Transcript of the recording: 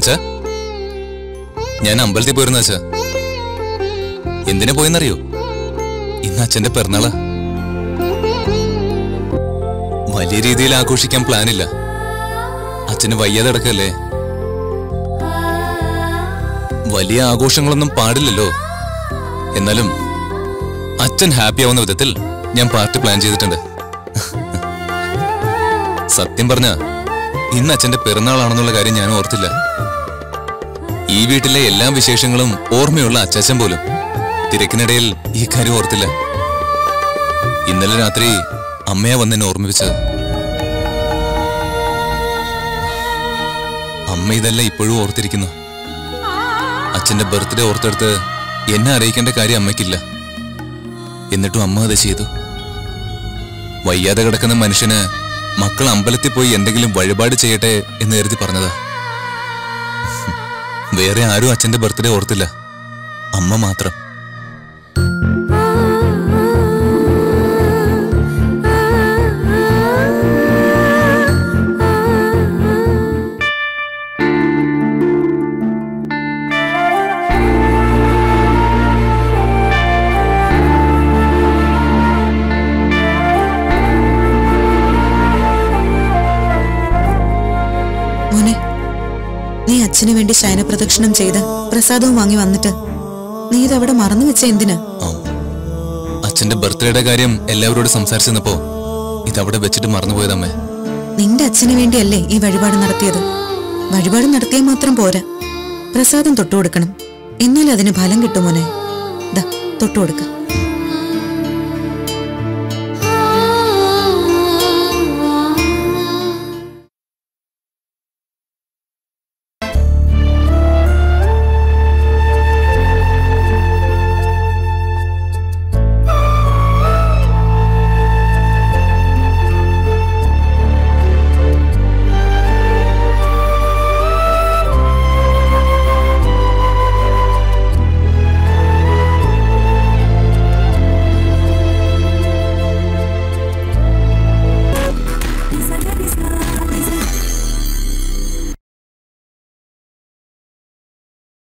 അച്ഛാ. ഞാൻ അമ്പലത്തിൽ പോയിരുന്നു അച്ഛാ. എന്തിനാ പോയെന്നറിയോ? ഇന്ന് അച്ഛന്റെ പിറന്നാളാ. വലിയ രീതിയിൽ ആഘോഷിക്കാൻ പ്ലാനില്ല. അച്ഛന് വയ്യാതെ കിടക്കല്ലേ? വലിയ ആഘോഷങ്ങളൊന്നും പാടില്ലല്ലോ. എന്നാലും അച്ഛൻ ഹാപ്പി ആവുന്ന വിധത്തിൽ ഞാൻ പാർട്ടി പ്ലാൻ ചെയ്തിട്ടുണ്ട്. സത്യം പറഞ്ഞ ഇന്ന് അച്ഛന്റെ പിറന്നാളാണെന്നുള്ള കാര്യം ഞാൻ ഓർത്തില്ല. ഈ വീട്ടിലെ എല്ലാ വിശേഷങ്ങളും ഓർമ്മയുള്ള അച്ചാച്ചൻ പോലും. തിരക്കിനിടയിൽ ഈ കാര്യം ഓർത്തില്ല. ഇന്നലെ രാത്രി അമ്മയെ വന്നെന്നെ ഓർമ്മിപ്പിച്ചത്. അമ്മ ഇതെല്ലാം ഇപ്പോഴും ഓർത്തിരിക്കുന്നു. അച്ഛന്റെ ബർത്ത്ഡേ ഓർത്തെടുത്ത് എന്നെ അറിയിക്കേണ്ട കാര്യം അമ്മയ്ക്കില്ല. എന്നിട്ടും അമ്മ അത് ചെയ്തു. വയ്യാതെ കിടക്കുന്ന മനുഷ്യന് മക്കൾ അമ്പലത്തിൽ പോയി എന്തെങ്കിലും വഴിപാട് ചെയ്യട്ടെ എന്ന് കരുതി പറഞ്ഞതാ. വേറെ ആരും അച്ഛന്റെ ബർത്ത്ഡേ ഓർത്തില്ല. അമ്മ മാത്രം. മോനെ നീ അച്ഛനു വേണ്ടി ശയനപ്രദക്ഷിണം ചെയ്ത് പ്രസാദവും വാങ്ങി വന്നിട്ട് നീ ഇതവിടെ മറന്നു വെച്ച എന്തിന്? അച്ഛന്റെ ബർത്ത്ഡേയുടെ കാര്യം എല്ലാവരോടും സംസാരിച്ചപ്പോ ഇതവിടെ വെച്ചിട്ട് മറന്നുപോയതമ്മേ. നിന്റെ അച്ഛനു വേണ്ടിയല്ലേ ഈ വഴിപാട് നടത്തിയത്? വഴിപാട് നടത്തിയാൽ മാത്രം പോരാ. പ്രസാദം തൊട്ടുകൊടുക്കണം. എന്നാൽ അതിന് ഫലം കിട്ടുമോനെ ദാ തൊട്ടുകൊടുക്ക.